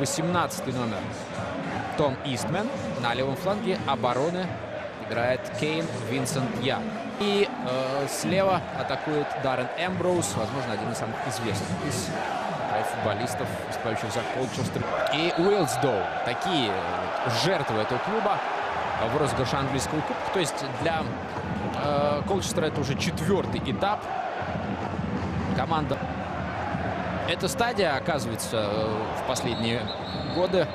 18 номер Том Истмен. На левом фланге обороны играет Кейн Винсент Я. И э, слева атакует Даррен Эмброуз, возможно, один из самых известных из футболистов, выступающих за Колчестер. И Уилсдоу. Такие жертвы этого клуба в розыгрыше английского кубка. То есть для э, Колчестера это уже четвертый этап. Команда... Эта стадия, оказывается, э, в последние годы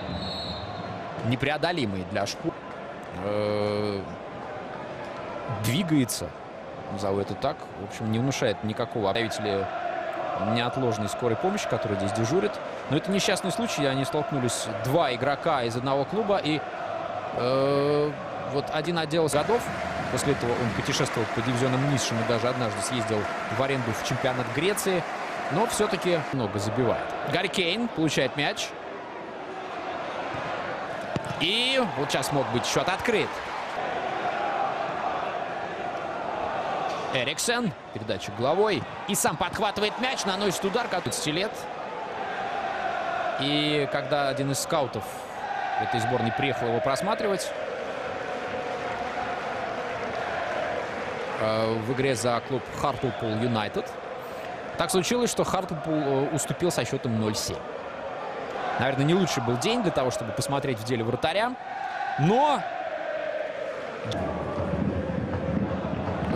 непреодолимой для шпу. Э, двигается, назову это так. В общем, не внушает никакого объявителя неотложной скорой помощи, который здесь дежурит. Но это несчастный случай. Они столкнулись два игрока из одного клуба. И э, вот один отдел годов. После этого он путешествовал по дивизионам низшим и даже однажды съездил в аренду в чемпионат Греции. Но все-таки много забивает. Гарри Кейн получает мяч. И вот сейчас мог быть счет открыт. Эриксон. Передача головой. И сам подхватывает мяч, наносит удар, как 20 лет. И когда один из скаутов этой сборной приехал его просматривать, э, в игре за клуб Хартлпул Юнайтед, так случилось, что Хартлпул э, уступил со счетом 0-7. Наверное, не лучший был день для того, чтобы посмотреть в деле вратаря. Но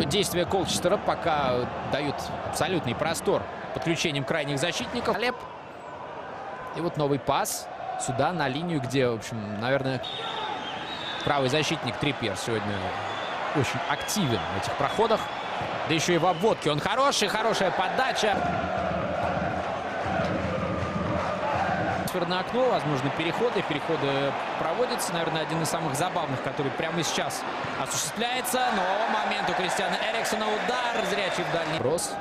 действия Колчестера пока дают абсолютный простор подключениям крайних защитников. Леп. И вот новый пас сюда на линию, где, в общем, наверное, правый защитник Трипьер сегодня очень активен в этих проходах. Да еще и в обводке он хороший, хорошая подача. трансферное окно, возможно, переходы. Переходы проводятся. Наверное, один из самых забавных, который прямо сейчас осуществляется. Но момент у Кристиана Эриксона. Удар зрячий в дальний. Брос.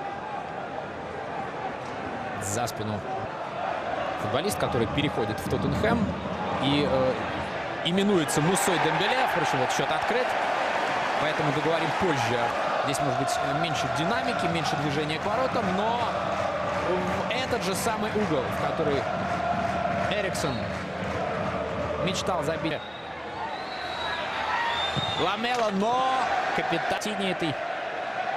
За спину футболист, который переходит в Тоттенхэм. И э, именуется Мусой Дембеле. Впрочем, вот счет открыт. Поэтому договорим позже. Здесь может быть меньше динамики, меньше движения к воротам. Но этот же самый угол, в который Эриксон мечтал забить. Ламела, но капитан этой,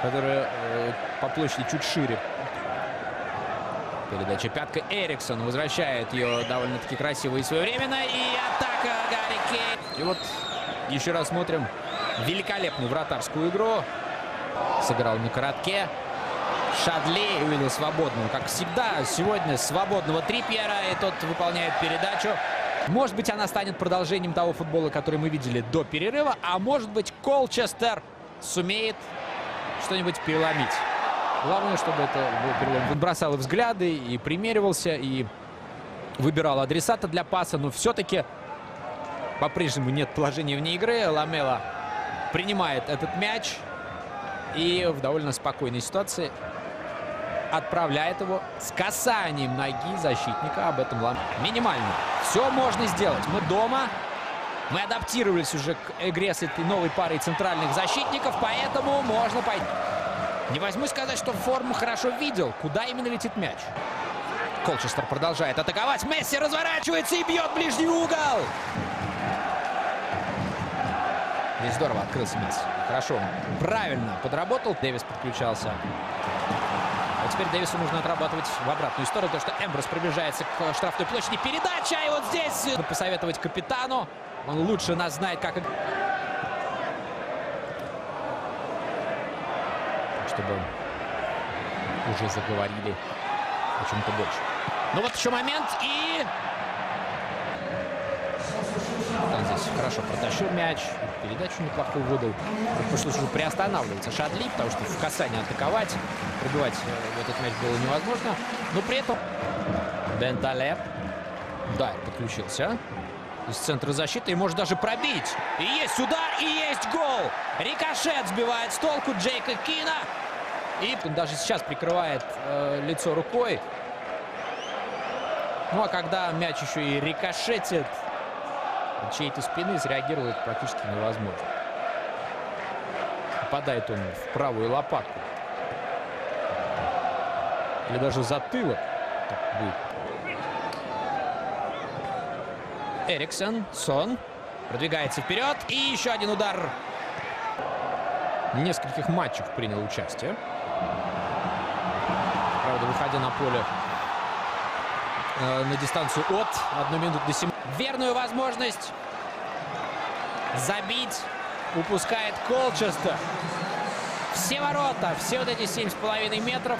которая э, по площади чуть шире. Передача пятка Эриксон возвращает ее довольно-таки красиво и своевременно. И атака Гарри Кейн. И вот еще раз смотрим великолепную вратарскую игру. Сыграл на коротке. Шадли увидел свободного, как всегда. Сегодня свободного Трипьера, и тот выполняет передачу. Может быть, она станет продолжением того футбола, который мы видели до перерыва, а может быть, Колчестер сумеет что-нибудь переломить. Главное, чтобы это был перелом. Он бросал взгляды, и примеривался, и выбирал адресата для паса, но все-таки по-прежнему нет положения вне игры. Ламела принимает этот мяч и в довольно спокойной ситуации отправляет его с касанием ноги защитника. Об этом лам... Минимально. Все можно сделать. Мы дома. Мы адаптировались уже к игре с этой новой парой центральных защитников, поэтому можно пойти. Не возьму сказать, что форму хорошо видел. Куда именно летит мяч? Колчестер продолжает атаковать. Месси разворачивается и бьет ближний угол. Здесь здорово открылся Месси. Хорошо. Правильно подработал. Дэвис подключался теперь Дэвису нужно отрабатывать в обратную сторону, потому что Эмброс приближается к штрафной площади. Передача, и вот здесь нужно посоветовать капитану. Он лучше нас знает, как... Чтобы уже заговорили о чем-то больше. Ну вот еще момент, и хорошо протащил мяч, передачу неплохую выдал. Пришлось уже приостанавливаться Шадли, потому что в касании атаковать, пробивать э, этот мяч было невозможно. Но при этом Бенталеп, да, подключился из центра защиты и может даже пробить. И есть удар, и есть гол. Рикошет сбивает с толку Джейка Кина. И даже сейчас прикрывает э, лицо рукой. Ну а когда мяч еще и рикошетит, чьей-то спины среагировать практически невозможно. Попадает он в правую лопатку. Или даже затылок. Так будет. Эриксон, Сон продвигается вперед. И еще один удар. В нескольких матчах принял участие. Правда, выходя на поле э, на дистанцию от 1 минуты до 7. Верную возможность забить упускает Колчестер. Все ворота, все вот эти 7,5 метров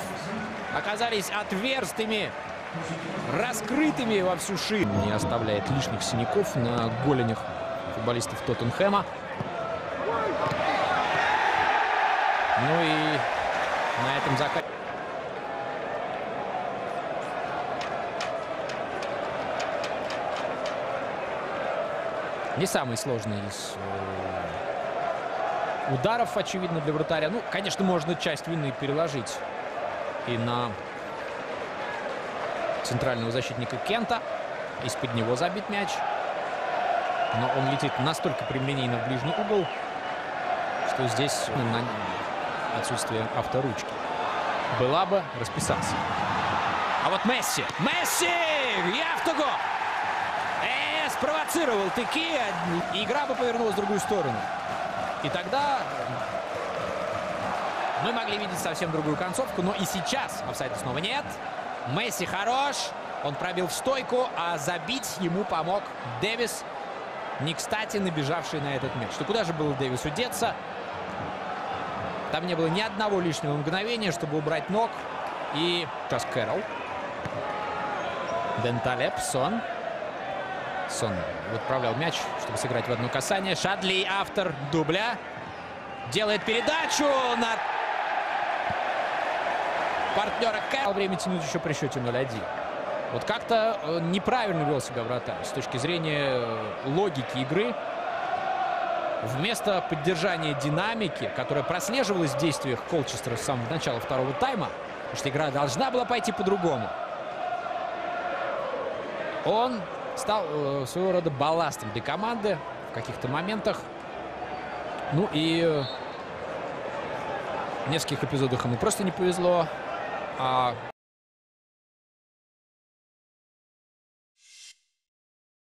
оказались отверстыми, раскрытыми во всю ширь. Не оставляет лишних синяков на голенях футболистов Тоттенхэма. Ну и на этом закате. Не самый сложный из э, ударов, очевидно, для вратаря. Ну, конечно, можно часть вины переложить и на центрального защитника Кента. Из-под него забит мяч. Но он летит настолько прямолинейно в ближний угол, что здесь на отсутствие авторучки. Была бы расписаться. А вот Месси! Месси! И автого! Э, спровоцировал таки. Игра бы повернулась в другую сторону. И тогда мы могли видеть совсем другую концовку. Но и сейчас офсайда снова нет. Месси хорош. Он пробил в стойку, а забить ему помог Дэвис. Не кстати набежавший на этот мяч. Что куда же было Дэвису деться? Там не было ни одного лишнего мгновения, чтобы убрать ног. И сейчас Кэрол. Денталеп, Сон. Сон отправлял мяч, чтобы сыграть в одно касание. Шадли, автор дубля, делает передачу на партнера Кэрол. Время тянуть еще при счете 0-1. Вот как-то э, неправильно вел себя вратарь с точки зрения э, логики игры. Вместо поддержания динамики, которая прослеживалась в действиях Колчестера с самого начала второго тайма, потому что игра должна была пойти по-другому, он стал э, своего рода балластом для команды в каких-то моментах. Ну и в нескольких эпизодах ему просто не повезло. А